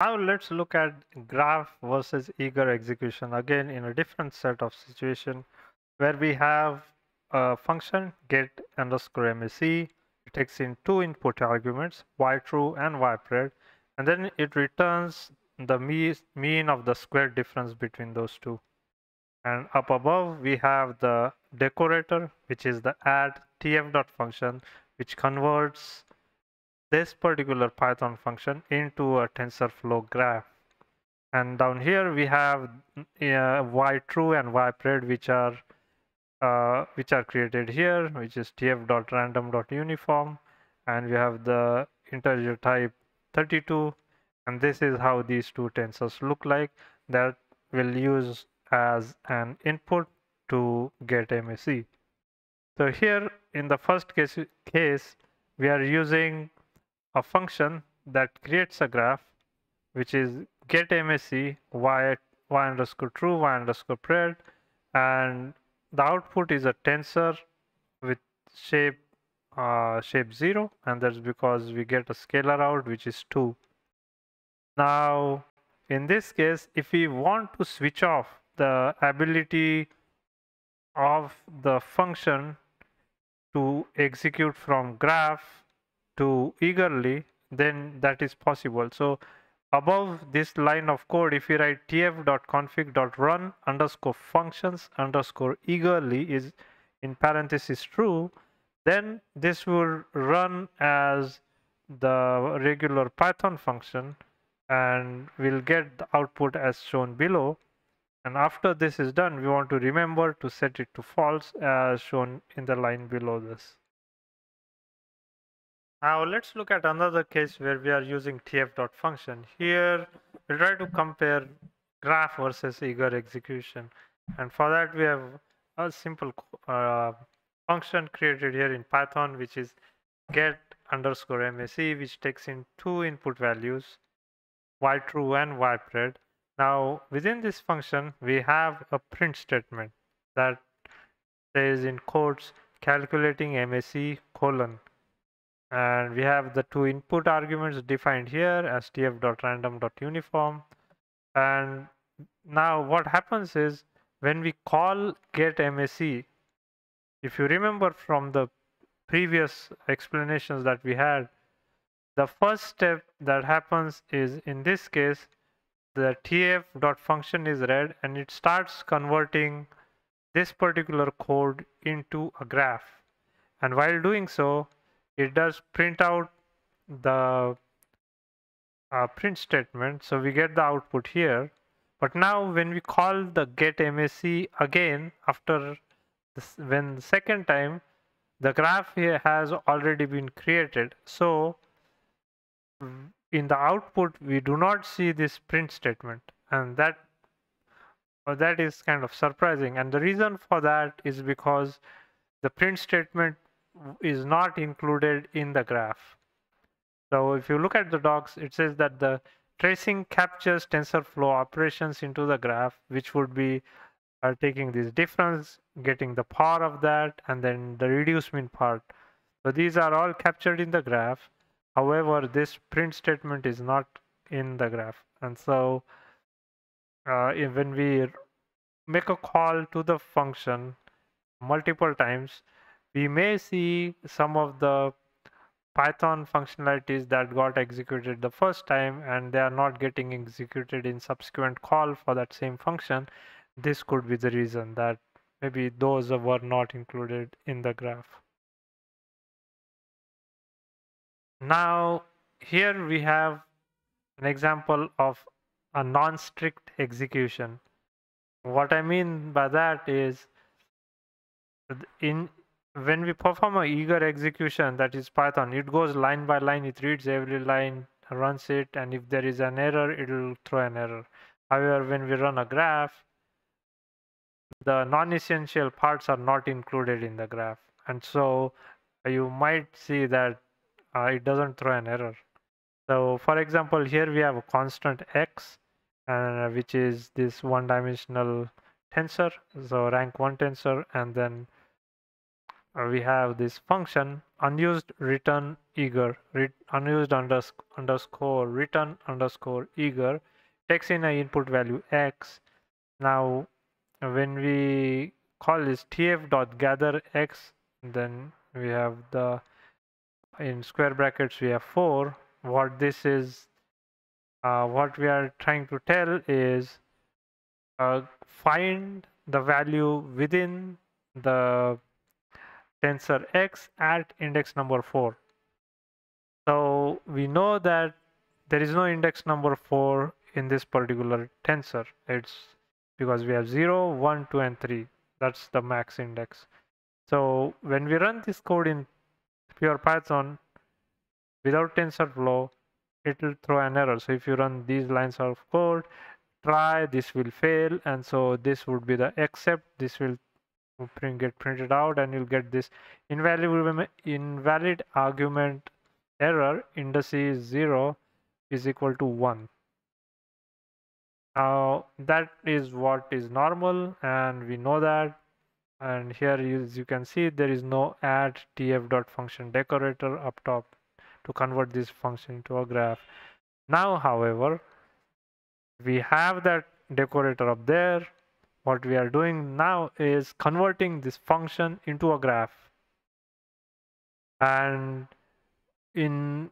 Now let's look at graph versus eager execution again in a different set of situation where we have a function get underscore MAC. It takes in two input arguments y true and y pred and then it returns the mean of the square difference between those two. And up above we have the decorator which is the add tf dot function which converts this particular Python function into a TensorFlow graph. And down here we have uh, y true and y pred which are uh, which are created here, which is tf.random.uniform, and we have the integer type 32, and this is how these two tensors look like that will use as an input to get MAC. So here in the first case, case we are using a function that creates a graph which is get MAC y, y underscore true, y underscore pred, and the output is a tensor with shape uh, shape 0 and that's because we get a scalar out which is 2. Now in this case if we want to switch off the ability of the function to execute from graph to eagerly then that is possible. So above this line of code if you write tf.config.run underscore functions underscore eagerly is in parenthesis true then this will run as the regular python function and we'll get the output as shown below. And after this is done we want to remember to set it to false as shown in the line below this now let's look at another case where we are using tf dot function. Here we try to compare graph versus eager execution. And for that we have a simple uh, function created here in Python which is get underscore mac which takes in two input values y true and y pred. Now within this function we have a print statement that says in quotes calculating mac colon and we have the two input arguments defined here as tf.random.uniform and now what happens is when we call get mac if you remember from the previous explanations that we had the first step that happens is in this case the tf dot function is read and it starts converting this particular code into a graph. And while doing so it does print out the uh, print statement. So we get the output here. But now when we call the get mac again after this, when the second time the graph here has already been created. So in the output we do not see this print statement. And that well, that is kind of surprising. And the reason for that is because the print statement is not included in the graph. So if you look at the docs, it says that the tracing captures TensorFlow operations into the graph, which would be uh, taking this difference, getting the power of that, and then the reduce mean part. So these are all captured in the graph. However, this print statement is not in the graph. And so uh, when we make a call to the function multiple times, we may see some of the Python functionalities that got executed the first time and they are not getting executed in subsequent call for that same function. This could be the reason that maybe those were not included in the graph. Now here we have an example of a non-strict execution. What I mean by that is in when we perform a eager execution that is python it goes line by line it reads every line runs it and if there is an error it will throw an error. However when we run a graph the non-essential parts are not included in the graph. And so you might see that uh, it doesn't throw an error. So for example here we have a constant x uh, which is this one dimensional tensor so rank one tensor and then we have this function unused return eager re unused undersc underscore return underscore eager takes in an input value x. Now when we call this tf dot gather x then we have the in square brackets we have 4 what this is uh, what we are trying to tell is uh, find the value within the tensor x at index number 4 so we know that there is no index number 4 in this particular tensor it's because we have 0 1 2 and 3 that's the max index so when we run this code in pure Python without TensorFlow, it will throw an error. So if you run these lines of code, try, this will fail. And so this would be the except, this will print, get printed out and you'll get this invalid, invalid argument error indices 0 is equal to 1. Now that is what is normal and we know that. And here as you can see there is no add tf dot function decorator up top to convert this function into a graph. Now however we have that decorator up there what we are doing now is converting this function into a graph. And in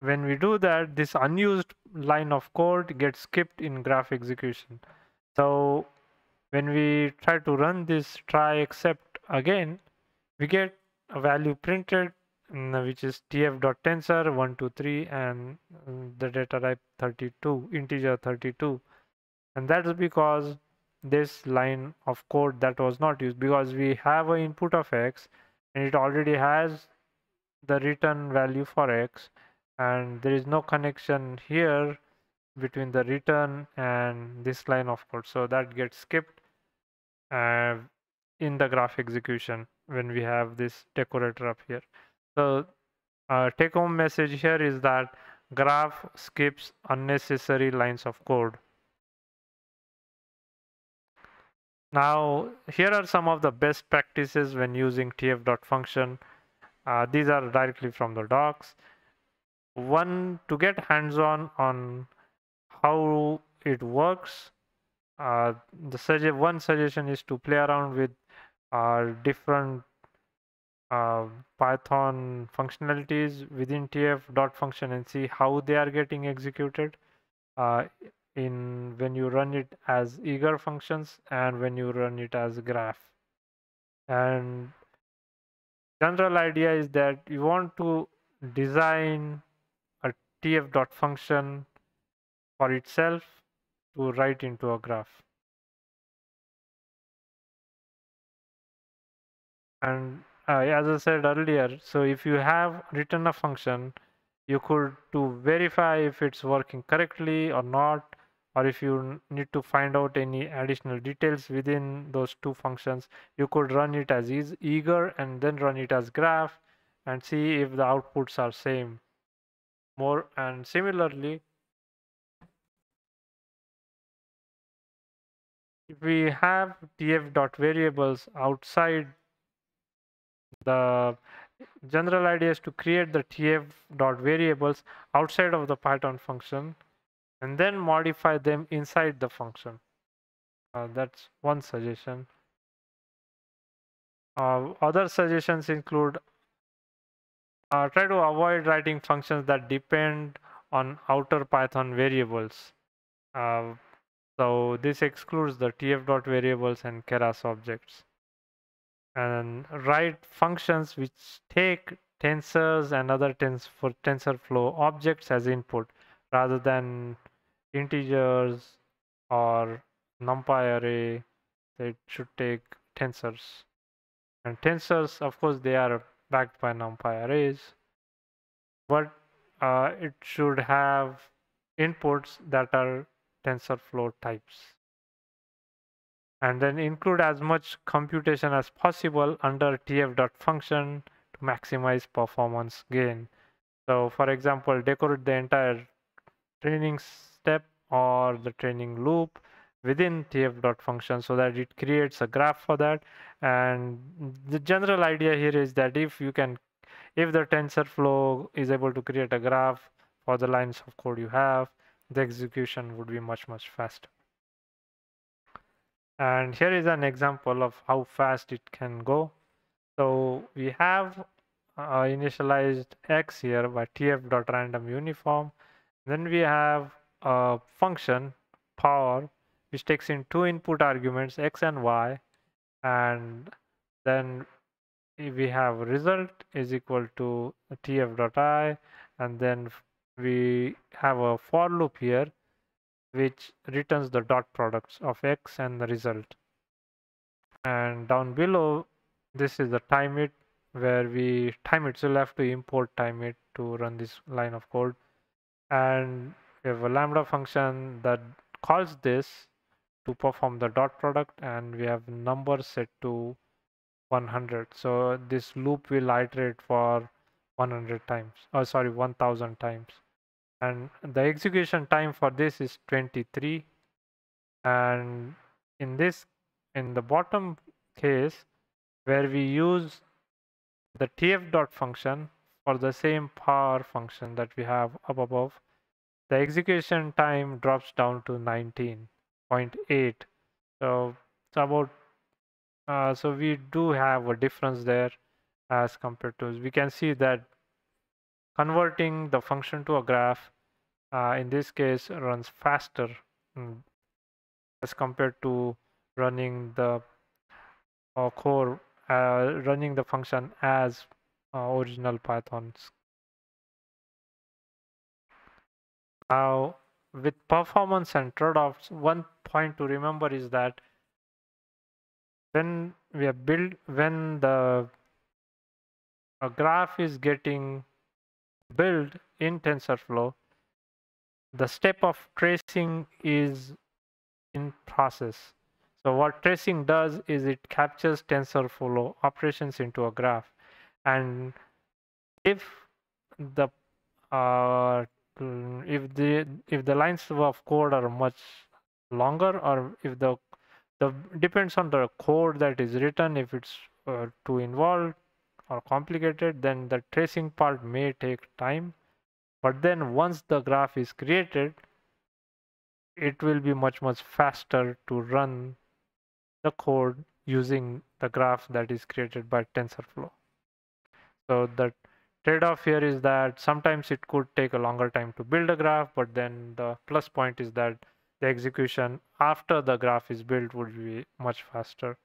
when we do that this unused line of code gets skipped in graph execution. So when we try to run this try except again we get a value printed mm, which is tf.tensor 123 and mm, the data type 32 integer 32 and that's because this line of code that was not used because we have an input of x and it already has the return value for x and there is no connection here between the return and this line of code. So that gets skipped uh, in the graph execution when we have this decorator up here. So uh, take home message here is that graph skips unnecessary lines of code now here are some of the best practices when using tf.function. uh, these are directly from the docs one to get hands-on on how it works uh, the suggest one suggestion is to play around with uh, different uh, Python functionalities within tf.function and see how they are getting executed uh, in when you run it as eager functions and when you run it as graph. And general idea is that you want to design a tf dot function for itself to write into a graph. And uh, as I said earlier, so if you have written a function, you could to verify if it's working correctly or not, or if you need to find out any additional details within those two functions, you could run it as eager and then run it as graph and see if the outputs are same. More and similarly if we have tf dot variables outside the general idea is to create the tf dot variables outside of the python function and then modify them inside the function uh, that's one suggestion uh, other suggestions include uh, try to avoid writing functions that depend on outer Python variables. Uh, so this excludes the tf dot variables and keras objects. And write functions which take tensors and other tens for TensorFlow objects as input rather than integers or NumPy array. It should take tensors. And tensors, of course, they are backed by NumPy arrays, but uh, it should have inputs that are TensorFlow types. And then include as much computation as possible under tf.function to maximize performance gain. So for example, decorate the entire training step or the training loop within tf dot function so that it creates a graph for that and the general idea here is that if you can if the TensorFlow is able to create a graph for the lines of code you have, the execution would be much, much faster. And here is an example of how fast it can go. So we have uh, initialized x here by tf.random uniform. Then we have a function power which takes in two input arguments x and y and then we have result is equal to tf dot eye and then we have a for loop here which returns the dot products of x and the result. And down below this is the time it where we time it so we'll have to import timeit to run this line of code. And we have a lambda function that calls this to perform the dot product and we have number set to 100 so this loop will iterate for 100 times oh sorry 1000 times. And the execution time for this is 23 and in this in the bottom case where we use the tf dot function for the same power function that we have up above the execution time drops down to 19.8 so it's about uh, so we do have a difference there as compared to we can see that converting the function to a graph uh, in this case runs faster mm, as compared to running the uh, core uh, running the function as uh, original pythons now with performance and trade-offs one point to remember is that when we are build when the a graph is getting built in TensorFlow, the step of tracing is in process. So what tracing does is it captures TensorFlow operations into a graph. And if the uh, if the if the lines of code are much longer or if the the depends on the code that is written if it's uh, too involved or complicated then the tracing part may take time but then once the graph is created it will be much much faster to run the code using the graph that is created by TensorFlow. So the trade-off here is that sometimes it could take a longer time to build a graph, but then the plus point is that the execution after the graph is built would be much faster.